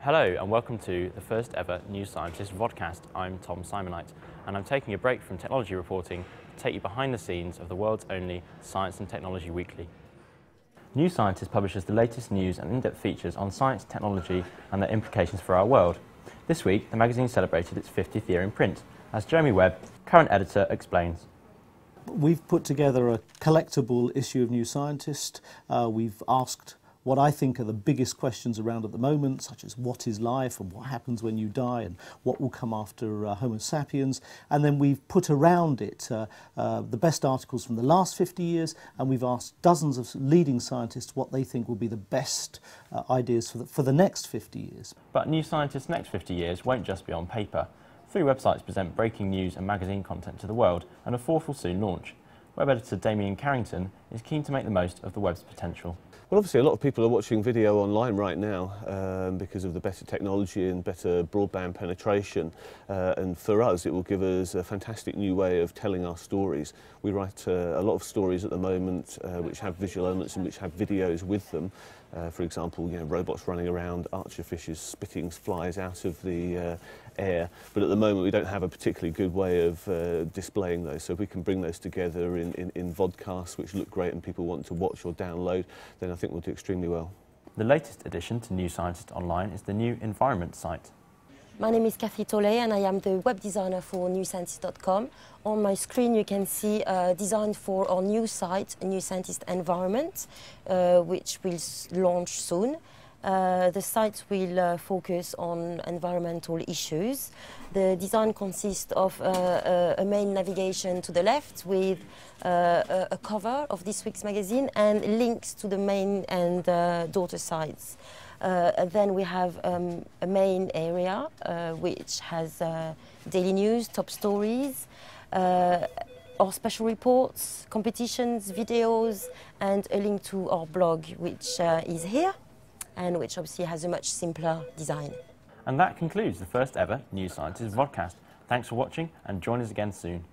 Hello and welcome to the first ever New Scientist vodcast. I'm Tom Simonite and I'm taking a break from technology reporting to take you behind the scenes of the world's only Science and Technology Weekly. New Scientist publishes the latest news and in-depth features on science, technology and their implications for our world. This week, the magazine celebrated its 50th year in print, as Jeremy Webb, current editor, explains. We've put together a collectible issue of New Scientist. Uh, we've asked what I think are the biggest questions around at the moment, such as what is life and what happens when you die and what will come after uh, Homo sapiens. And then we've put around it uh, uh, the best articles from the last 50 years, and we've asked dozens of leading scientists what they think will be the best uh, ideas for the, for the next 50 years. But New Scientist's next 50 years won't just be on paper. Three websites present breaking news and magazine content to the world, and a fourth will soon launch. Web editor Damien Carrington is keen to make the most of the web's potential. Well, obviously, a lot of people are watching video online right now um, because of the better technology and better broadband penetration. Uh, and for us, it will give us a fantastic new way of telling our stories. We write uh, a lot of stories at the moment uh, which have visual elements and which have videos with them. Uh, for example, you know, robots running around, archerfishes spitting flies out of the uh, air. But at the moment, we don't have a particularly good way of uh, displaying those. So if we can bring those together in, in, in vodcasts, which look great and people want to watch or download, then I think we'll do extremely well. The latest addition to New Scientist Online is the new Environment site. My name is Cathy Tollet and I am the web designer for newscientist.com. On my screen you can see a design for our new site, New Scientist Environment, uh, which will launch soon. Uh, the site will uh, focus on environmental issues. The design consists of uh, a main navigation to the left with uh, a cover of this week's magazine and links to the main and uh, daughter sites. Uh, then we have um, a main area which has daily news, top stories, our special reports, competitions, videos, and a link to our blog, which is here and which obviously has a much simpler design. And that concludes the first ever New Scientist vodcast. Thanks for watching and join us again soon.